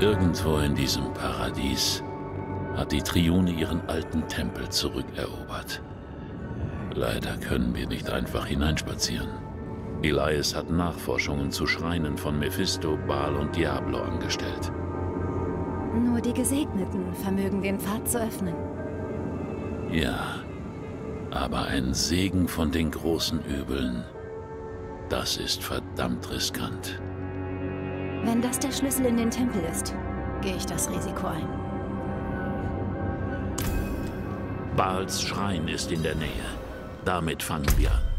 Irgendwo in diesem Paradies hat die Triune ihren alten Tempel zurückerobert. Leider können wir nicht einfach hineinspazieren. Elias hat Nachforschungen zu Schreinen von Mephisto, Baal und Diablo angestellt. Nur die Gesegneten vermögen den Pfad zu öffnen. Ja, aber ein Segen von den großen Übeln, das ist verdammt riskant. Wenn das der Schlüssel in den Tempel ist, gehe ich das Risiko ein. Baals Schrein ist in der Nähe. Damit fangen wir an.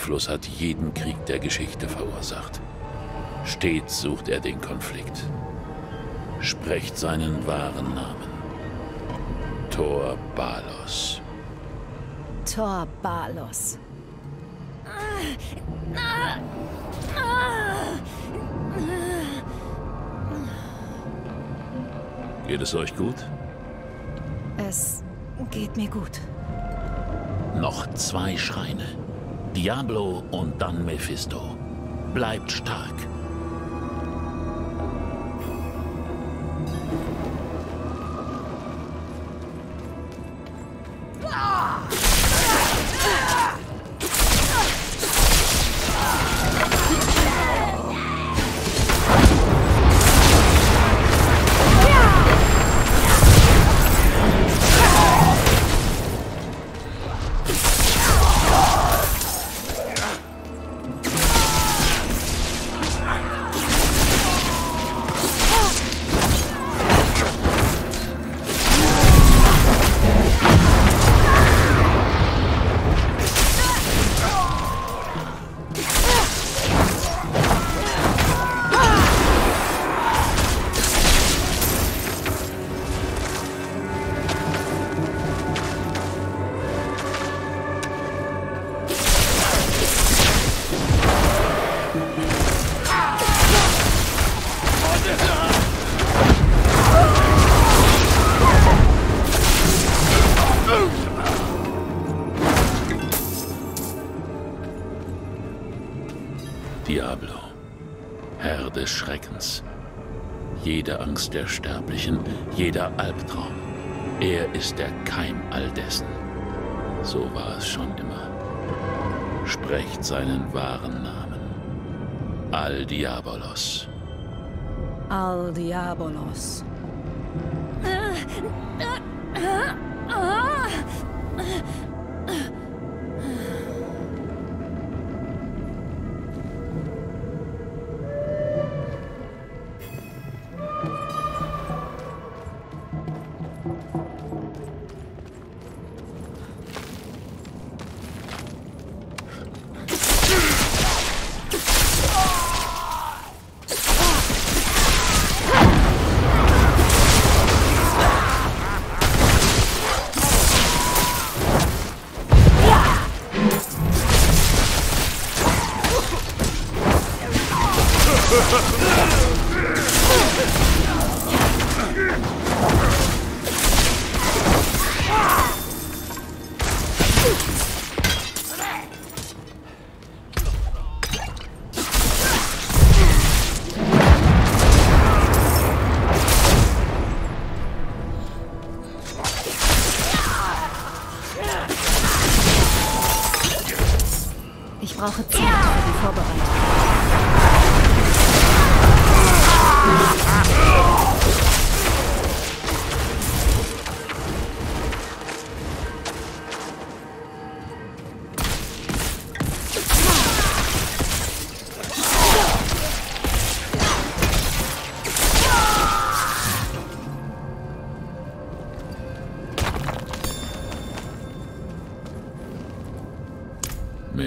Einfluss hat jeden Krieg der Geschichte verursacht. Stets sucht er den Konflikt. Sprecht seinen wahren Namen. Thor Balos. Tor Balos. Geht es euch gut? Es geht mir gut. Noch zwei Schreine. Diablo und dann Mephisto. Bleibt stark. Diablo, Herr des Schreckens. Jede Angst der Sterblichen, jeder Albtraum. Er ist der Keim all dessen. So war es schon immer. Sprecht seinen wahren Namen. Al Diabolos. Al Diabolos. Ah, ah, ah, ah.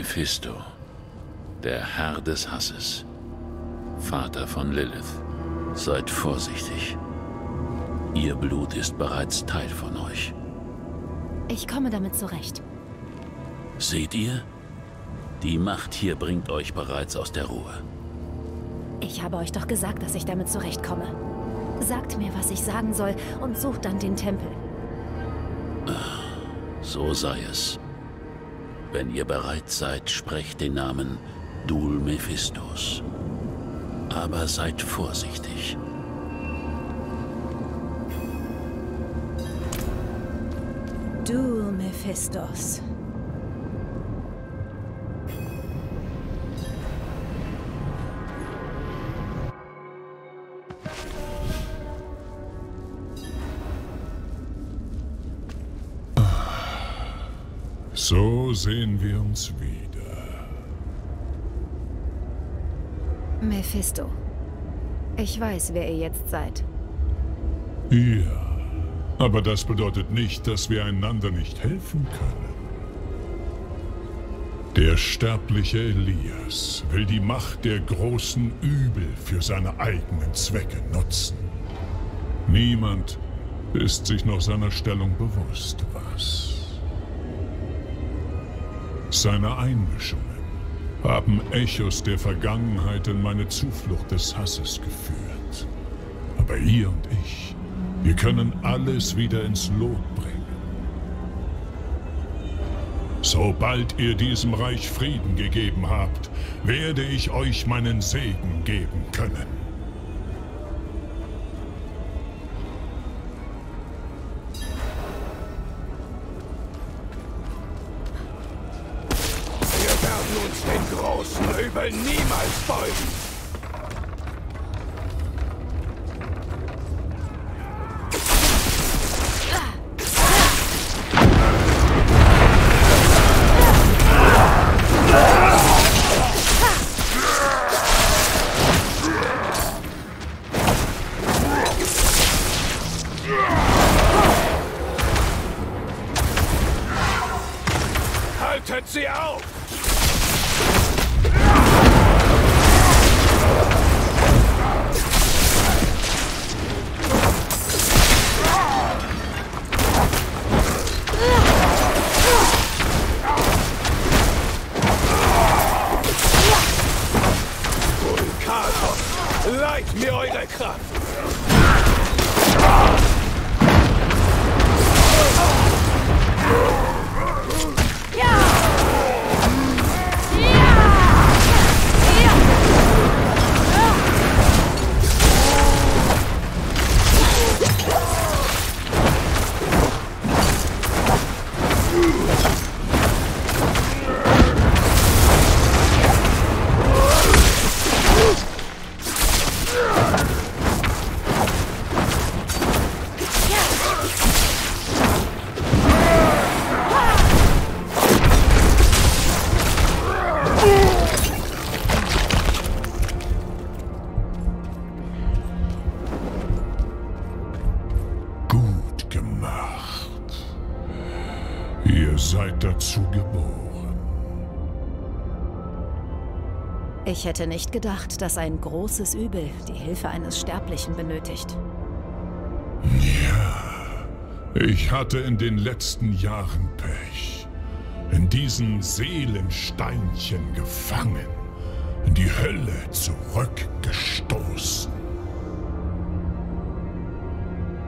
Mephisto, der Herr des Hasses, Vater von Lilith. Seid vorsichtig. Ihr Blut ist bereits Teil von euch. Ich komme damit zurecht. Seht ihr? Die Macht hier bringt euch bereits aus der Ruhe. Ich habe euch doch gesagt, dass ich damit zurechtkomme. Sagt mir, was ich sagen soll und sucht dann den Tempel. So sei es. Wenn ihr bereit seid, sprecht den Namen Dul Mephistos. Aber seid vorsichtig. Du, Mephistos. So sehen wir uns wieder. Mephisto. Ich weiß, wer ihr jetzt seid. Ja, aber das bedeutet nicht, dass wir einander nicht helfen können. Der sterbliche Elias will die Macht der großen Übel für seine eigenen Zwecke nutzen. Niemand ist sich noch seiner Stellung bewusst, was? Seine Einmischungen haben Echos der Vergangenheit in meine Zuflucht des Hasses geführt. Aber ihr und ich, wir können alles wieder ins Lot bringen. Sobald ihr diesem Reich Frieden gegeben habt, werde ich euch meinen Segen geben können. Haltet sie auf! Leiht mir eure Kraft! Dazu geboren. Ich hätte nicht gedacht, dass ein großes Übel die Hilfe eines Sterblichen benötigt. Ich hatte in den letzten Jahren Pech. In diesen Seelensteinchen gefangen. In die Hölle zurückgestoßen.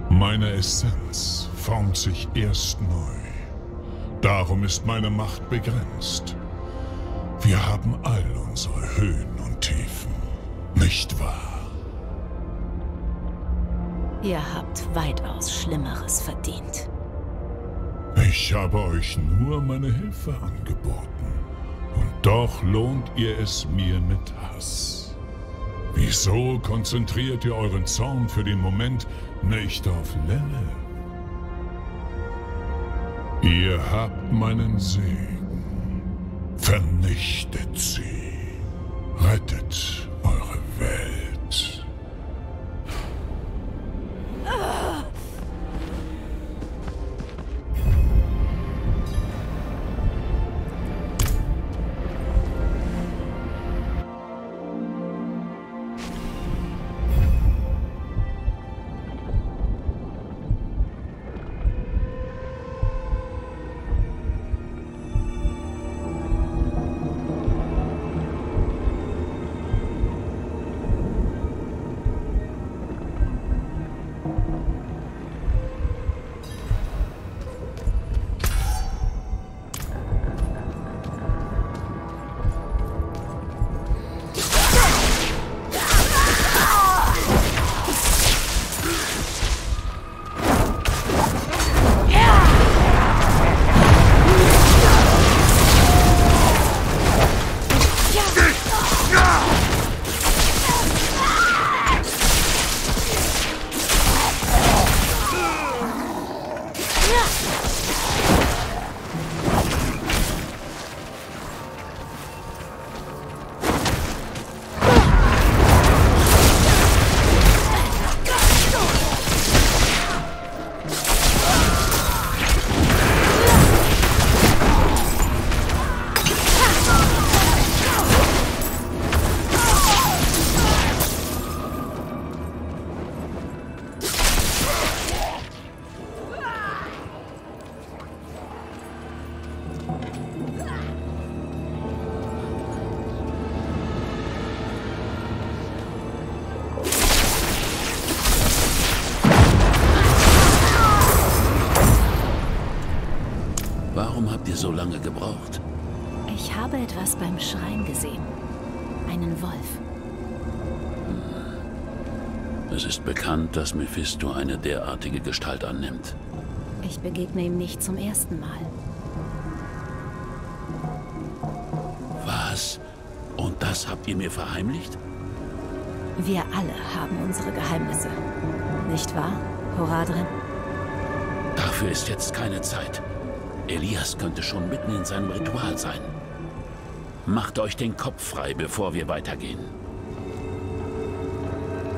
Meine Essenz formt sich erst neu. Darum ist meine Macht begrenzt. Wir haben all unsere Höhen und Tiefen. Nicht wahr? Ihr habt weitaus Schlimmeres verdient. Ich habe euch nur meine Hilfe angeboten. Und Doch lohnt ihr es mir mit Hass. Wieso konzentriert ihr euren Zorn für den Moment nicht auf Lenne? Ihr habt meinen Segen. Vernichtet sie. Rettet eure Welt. So lange gebraucht? Ich habe etwas beim Schrein gesehen. Einen Wolf. Es ist bekannt, dass Mephisto eine derartige Gestalt annimmt. Ich begegne ihm nicht zum ersten Mal. Was? Und das habt ihr mir verheimlicht? Wir alle haben unsere Geheimnisse. Nicht wahr, Horadrin? Dafür ist jetzt keine Zeit. Elias könnte schon mitten in seinem Ritual sein. Macht euch den Kopf frei, bevor wir weitergehen.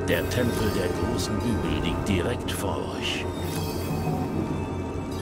Der Tempel der großen Übel liegt direkt vor euch.